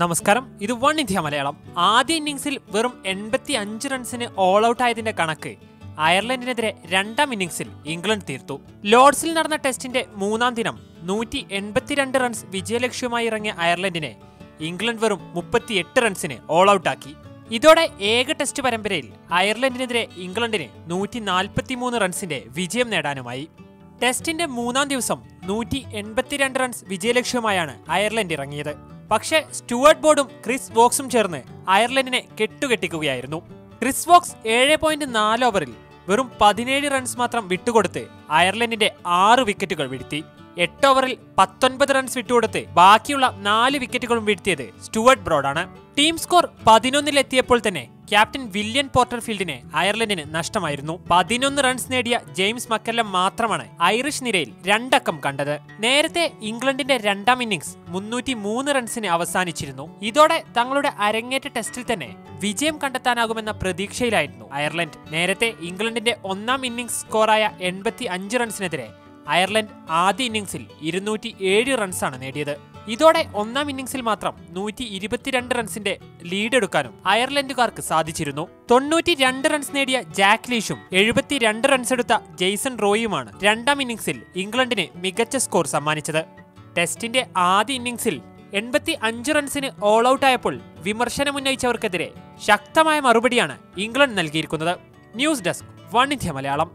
നമസ്കാരം. ഇത് one India Malayalam. ആദ്യ ഇന്നിംഗ്സിൽ വെറും എൺപത്തി അഞ്ച് റൺസിന് ഓൾ ഔട്ട് ആയതിന്റെ കണക്ക്. അയർലൻഡിനെതിരെ രണ്ടാം ഇന്നിംഗ്സിൽ ഇംഗ്ലണ്ട് തീർത്തു. ലോർഡ്സിൽ നടന്ന ടെസ്റ്റിന്റെ മൂന്നാം ദിനം നൂറ്റി എൺപത്തിരണ്ട് റൺസ് വിജയലക്ഷ്യമായി ഇറങ്ങിയ അയർലൻഡിനെ ഇംഗ്ലണ്ട് വെറും മുപ്പത്തിയെട്ട് റൺസിന് ഓൾ ഔട്ട് ആക്കി. ഇതോടെ ഏക ടെസ്റ്റ് പരമ്പരയിൽ അയർലൻഡിനെതിരെ ഇംഗ്ലണ്ടിന് നൂറ്റി നാൽപ്പത്തിമൂന്ന് റൺസിന്റെ വിജയം നേടാനുമായി. ടെസ്റ്റിന്റെ മൂന്നാം ദിവസം നൂറ്റി എൺപത്തിരണ്ട് റൺസ് വിജയലക്ഷ്യമായാണ് അയർലൻഡ് ഇറങ്ങിയത്. പക്ഷേ സ്റ്റുവർട്ട് ബോർഡും ക്രിസ് വോക്സും ചേർന്ന് അയർലൻഡിനെ കെട്ടുകെട്ടിക്കുകയായിരുന്നു. ക്രിസ് വോക്സ് ഏഴ് പോയിന്റ് നാല് ഓവറിൽ വെറും പതിനേഴ് റൺസ് മാത്രം വിട്ടുകൊടുത്ത് അയർലൻഡിന്റെ ആറ് വിക്കറ്റുകൾ വീഴ്ത്തി. എട്ട് ഓവറിൽ പത്തൊൻപത് റൺസ് വിട്ടുകൊടുത്ത് ബാക്കിയുള്ള നാല് വിക്കറ്റുകളും വീഴ്ത്തിയത് സ്റ്റുവർട്ട് ബ്രോഡാണ്. ടീം സ്കോർ പതിനൊന്നിലെത്തിയപ്പോൾ തന്നെ ക്യാപ്റ്റൻ വില്യൻ പോർട്ടർഫീൽഡിനെ അയർലൻഡിന് നഷ്ടമായിരുന്നു. പതിനൊന്ന് റൺസ് നേടിയ ജെയിംസ് മക്കല്ലം മാത്രമാണ് ഐറിഷ് നിരയിൽ രണ്ടക്കം കണ്ടത്. നേരത്തെ ഇംഗ്ലണ്ടിന്റെ രണ്ടാം ഇന്നിംഗ്സ് മുന്നൂറ്റി മൂന്ന് റൺസിന് അവസാനിച്ചിരുന്നു. ഇതോടെ തങ്ങളുടെ അരങ്ങേറ്റ ടെസ്റ്റിൽ തന്നെ വിജയം കണ്ടെത്താനാകുമെന്ന പ്രതീക്ഷയിലായിരുന്നു അയർലൻഡ്. നേരത്തെ ഇംഗ്ലണ്ടിന്റെ ഒന്നാം ഇന്നിംഗ്സ് സ്കോറായ എൺപത്തി അഞ്ച് റൺസിനെതിരെ അയർലൻഡ് ആദ്യ ഇന്നിംഗ്സിൽ ഇരുന്നൂറ്റി ഏഴ് റൺസാണ് നേടിയത്. ഇതോടെ ഒന്നാം ഇന്നിംഗ്സിൽ മാത്രം നൂറ്റി ഇരുപത്തിരണ്ട് റൺസിന്റെ ലീഡ് എടുക്കാനും അയർലൻഡുകാർക്ക് സാധിച്ചിരുന്നു. തൊണ്ണൂറ്റി രണ്ട് റൺസ് നേടിയ ജാക്ക് ലീഷും എഴുപത്തിരണ്ട് റൺസ് എടുത്ത ജെയ്സൺ റോയിയുമാണ് രണ്ടാം ഇന്നിംഗ്സിൽ ഇംഗ്ലണ്ടിന് മികച്ച സ്കോർ സമ്മാനിച്ചത്. ടെസ്റ്റിന്റെ ആദ്യ ഇന്നിംഗ്സിൽ എൺപത്തി അഞ്ച് റൺസിന് ഓൾ ഔട്ട് ആയപ്പോൾ വിമർശനമുന്നയിച്ചവർക്കെതിരെ ശക്തമായ മറുപടിയാണ് ഇംഗ്ലണ്ട് നൽകിയിരിക്കുന്നത്. News desk one India Malayalam.